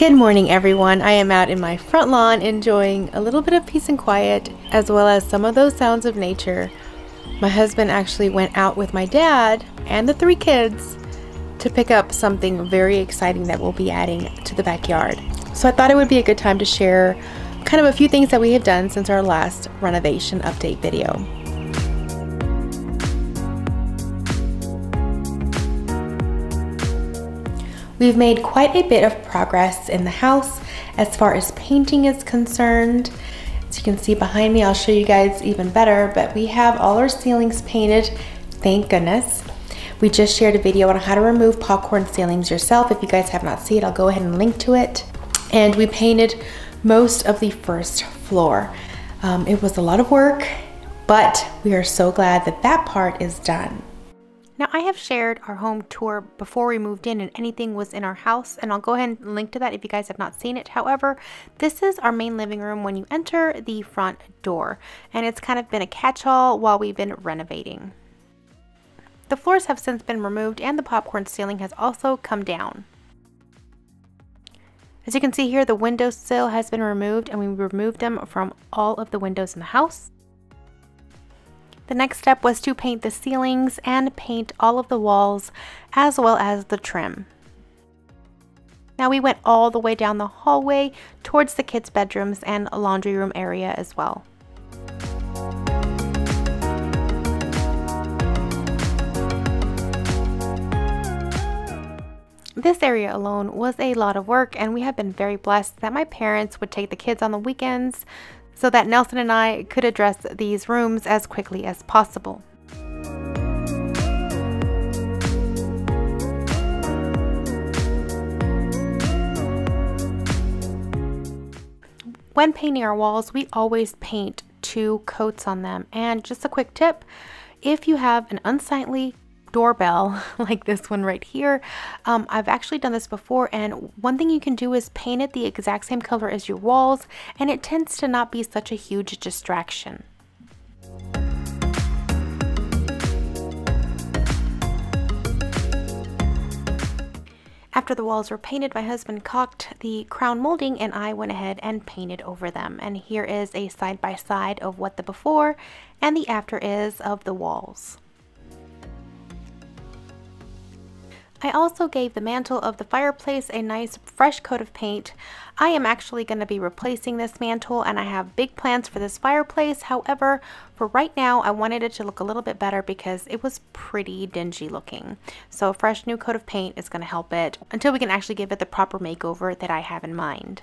Good morning everyone. I am out in my front lawn enjoying a little bit of peace and quiet as well as some of those sounds of nature. My husband actually went out with my dad and the three kids to pick up something very exciting that we'll be adding to the backyard. So I thought it would be a good time to share kind of a few things that we have done since our last renovation update video. We've made quite a bit of progress in the house as far as painting is concerned. As you can see behind me, I'll show you guys even better, but we have all our ceilings painted, thank goodness. We just shared a video on how to remove popcorn ceilings yourself. If you guys have not seen it, I'll go ahead and link to it. And we painted most of the first floor. Um, it was a lot of work, but we are so glad that that part is done. Now I have shared our home tour before we moved in and anything was in our house and I'll go ahead and link to that if you guys have not seen it. However, this is our main living room when you enter the front door and it's kind of been a catch-all while we've been renovating. The floors have since been removed and the popcorn ceiling has also come down. As you can see here, the window sill has been removed and we removed them from all of the windows in the house. The next step was to paint the ceilings and paint all of the walls as well as the trim. Now we went all the way down the hallway towards the kids' bedrooms and laundry room area as well. This area alone was a lot of work and we have been very blessed that my parents would take the kids on the weekends so that Nelson and I could address these rooms as quickly as possible. When painting our walls, we always paint two coats on them. And just a quick tip, if you have an unsightly doorbell like this one right here. Um, I've actually done this before and one thing you can do is paint it the exact same color as your walls and it tends to not be such a huge distraction. After the walls were painted, my husband caulked the crown molding and I went ahead and painted over them. And here is a side-by-side -side of what the before and the after is of the walls. I also gave the mantle of the fireplace a nice fresh coat of paint. I am actually going to be replacing this mantle and I have big plans for this fireplace. However, for right now, I wanted it to look a little bit better because it was pretty dingy looking. So a fresh new coat of paint is going to help it until we can actually give it the proper makeover that I have in mind.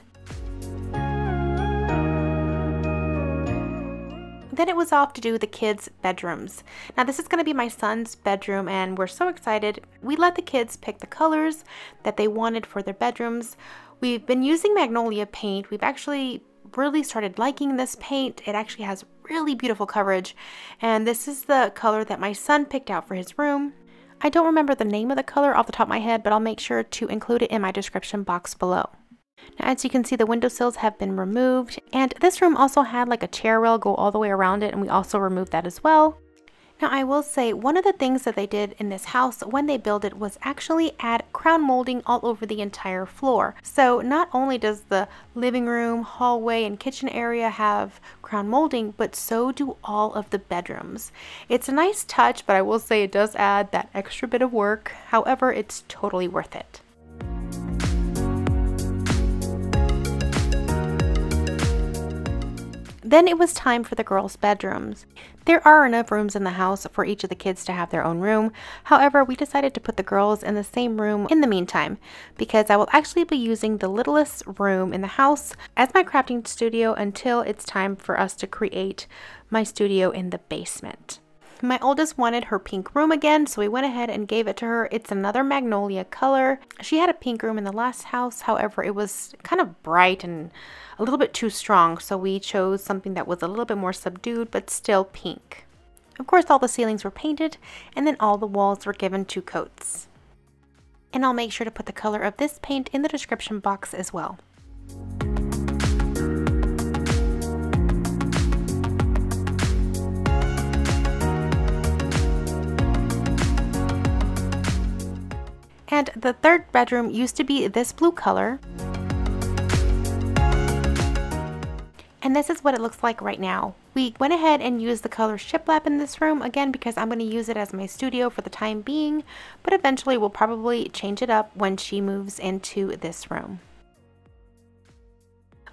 Then it was off to do the kids' bedrooms. Now this is going to be my son's bedroom and we're so excited. We let the kids pick the colors that they wanted for their bedrooms. We've been using Magnolia paint. We've actually really started liking this paint. It actually has really beautiful coverage and this is the color that my son picked out for his room. I don't remember the name of the color off the top of my head, but I'll make sure to include it in my description box below. Now, as you can see, the windowsills have been removed, and this room also had like a chair rail go all the way around it, and we also removed that as well. Now, I will say one of the things that they did in this house when they built it was actually add crown molding all over the entire floor. So not only does the living room, hallway, and kitchen area have crown molding, but so do all of the bedrooms. It's a nice touch, but I will say it does add that extra bit of work. However, it's totally worth it. Then it was time for the girls' bedrooms. There are enough rooms in the house for each of the kids to have their own room. However, we decided to put the girls in the same room in the meantime because I will actually be using the littlest room in the house as my crafting studio until it's time for us to create my studio in the basement. My oldest wanted her pink room again, so we went ahead and gave it to her. It's another magnolia color. She had a pink room in the last house, however, it was kind of bright and a little bit too strong, so we chose something that was a little bit more subdued, but still pink. Of course, all the ceilings were painted, and then all the walls were given two coats. And I'll make sure to put the color of this paint in the description box as well. and the third bedroom used to be this blue color. And this is what it looks like right now. We went ahead and used the color shiplap in this room again because I'm going to use it as my studio for the time being, but eventually we'll probably change it up when she moves into this room.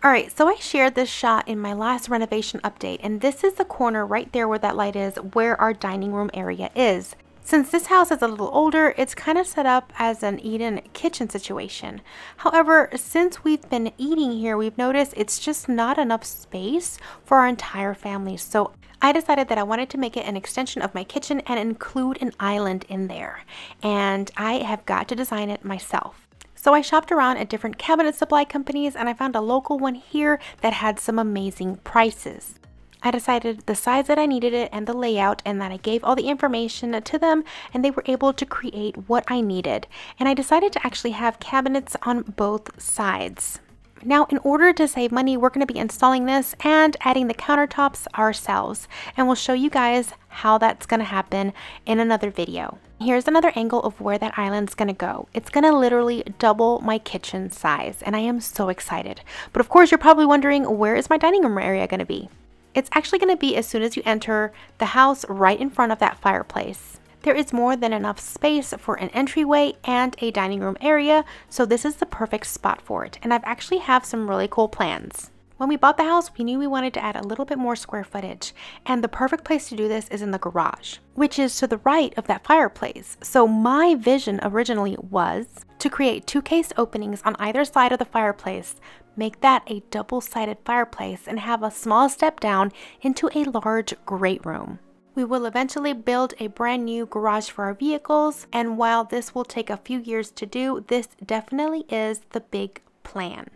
Alright, so I shared this shot in my last renovation update, and this is the corner right there where that light is, where our dining room area is. Since this house is a little older, it's kind of set up as an eat-in kitchen situation. However, since we've been eating here, we've noticed it's just not enough space for our entire family. So I decided that I wanted to make it an extension of my kitchen and include an island in there. And I have got to design it myself. So I shopped around at different cabinet supply companies and I found a local one here that had some amazing prices. I decided the size that I needed it and the layout and that I gave all the information to them and they were able to create what I needed. And I decided to actually have cabinets on both sides. Now, in order to save money, we're going to be installing this and adding the countertops ourselves. And we'll show you guys how that's going to happen in another video. Here's another angle of where that island's going to go. It's going to literally double my kitchen size and I am so excited. But of course, you're probably wondering, where is my dining room area going to be? It's actually going to be as soon as you enter the house right in front of that fireplace. There is more than enough space for an entryway and a dining room area, so this is the perfect spot for it. And I've actually have some really cool plans. When we bought the house, we knew we wanted to add a little bit more square footage, and the perfect place to do this is in the garage, which is to the right of that fireplace. So my vision originally was to create two case openings on either side of the fireplace, make that a double-sided fireplace, and have a small step down into a large great room. We will eventually build a brand new garage for our vehicles, and while this will take a few years to do, this definitely is the big plan.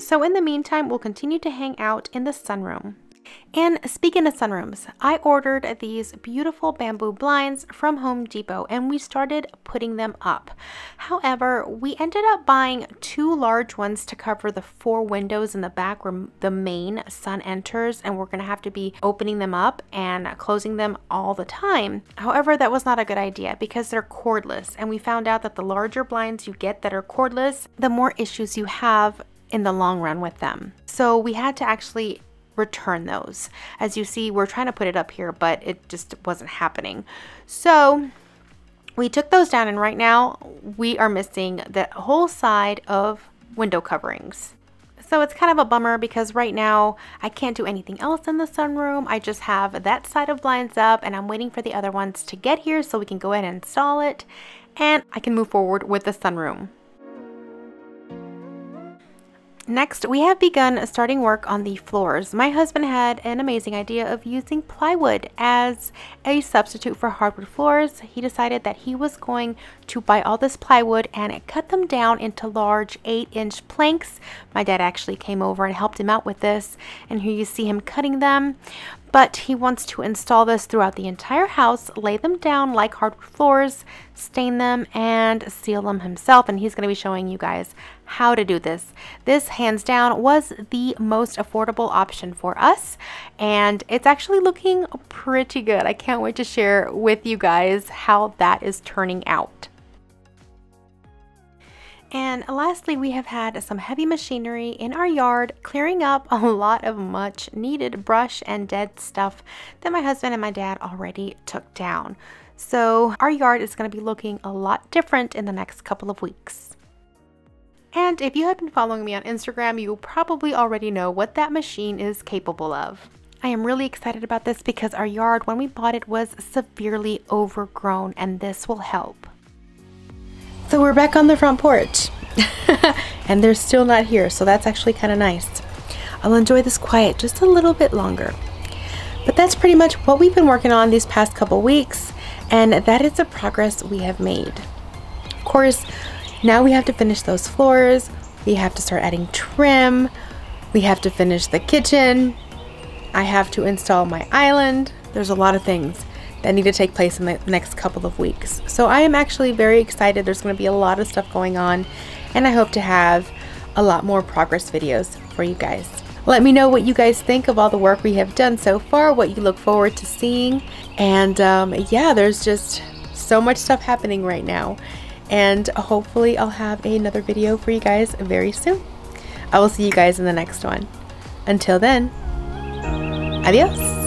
So in the meantime, we'll continue to hang out in the sunroom. And speaking of sunrooms, I ordered these beautiful bamboo blinds from Home Depot and we started putting them up. However, we ended up buying two large ones to cover the four windows in the back where the main sun enters and we're going to have to be opening them up and closing them all the time. However, that was not a good idea because they're cordless and we found out that the larger blinds you get that are cordless, the more issues you have in the long run with them. So we had to actually return those. As you see, we're trying to put it up here, but it just wasn't happening. So we took those down and right now we are missing the whole side of window coverings. So it's kind of a bummer because right now I can't do anything else in the sunroom. I just have that side of blinds up and I'm waiting for the other ones to get here so we can go ahead and install it and I can move forward with the sunroom. Next, we have begun starting work on the floors. My husband had an amazing idea of using plywood as a substitute for hardwood floors. He decided that he was going to buy all this plywood and cut them down into large 8 inch planks. My dad actually came over and helped him out with this and here you see him cutting them but he wants to install this throughout the entire house, lay them down like hardwood floors, stain them, and seal them himself. And he's going to be showing you guys how to do this. This, hands down, was the most affordable option for us, and it's actually looking pretty good. I can't wait to share with you guys how that is turning out. And lastly, we have had some heavy machinery in our yard clearing up a lot of much needed brush and dead stuff that my husband and my dad already took down. So our yard is going to be looking a lot different in the next couple of weeks. And if you have been following me on Instagram, you probably already know what that machine is capable of. I am really excited about this because our yard, when we bought it, was severely overgrown and this will help. So we're back on the front porch and they're still not here. So that's actually kind of nice. I'll enjoy this quiet just a little bit longer. But that's pretty much what we've been working on these past couple weeks. And that is the progress we have made. Of course, now we have to finish those floors. We have to start adding trim. We have to finish the kitchen. I have to install my island. There's a lot of things that need to take place in the next couple of weeks. So I am actually very excited. There's going to be a lot of stuff going on and I hope to have a lot more progress videos for you guys. Let me know what you guys think of all the work we have done so far, what you look forward to seeing. And um, yeah, there's just so much stuff happening right now. And hopefully I'll have another video for you guys very soon. I will see you guys in the next one. Until then, Adios.